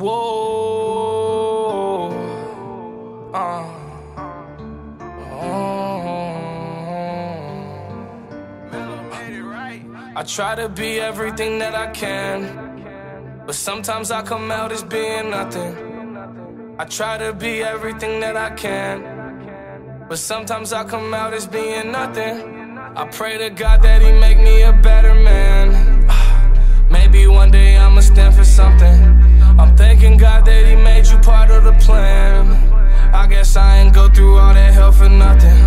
Whoa. Uh. I try to be everything that I can, but sometimes I come out as being nothing. I try to be everything that I can, but sometimes I come out as being nothing. I pray to God that He make me a better man. Maybe one day I'ma stand for something. Through all that hell for nothing.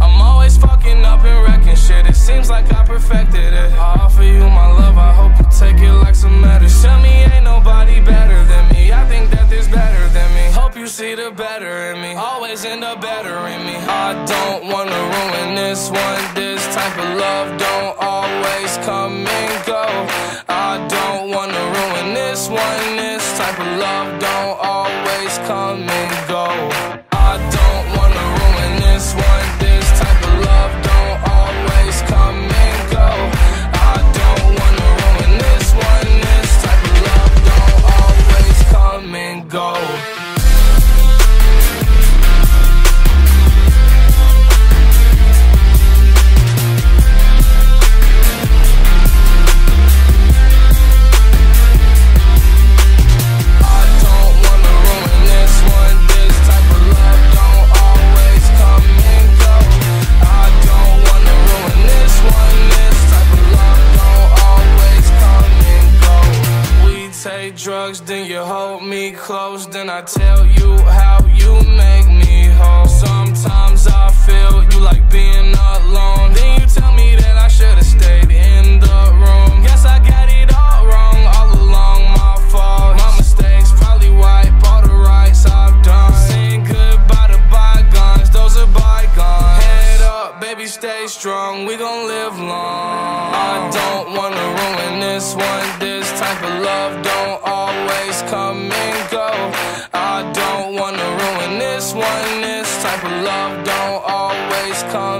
I'm always fucking up and wrecking shit. It seems like I perfected it. I offer you my love, I hope you take it like some medicine. Tell me ain't nobody better than me. I think that there's better than me. Hope you see the better in me. Always end up better in me. I don't wanna ruin this one. This type of love don't always drugs, then you hold me close, then I tell you how you make me whole. Sometimes I feel you like being alone. Then you tell me that I should've stayed in the room. Guess I got it all wrong all along, my fault. My mistakes probably wipe all the rights I've done. Saying goodbye to bygones, those are bygones. Head up, baby, stay strong. We gon' live long. I don't wanna ruin this one but love don't always come and go. I don't wanna ruin this one. This type of love don't always come.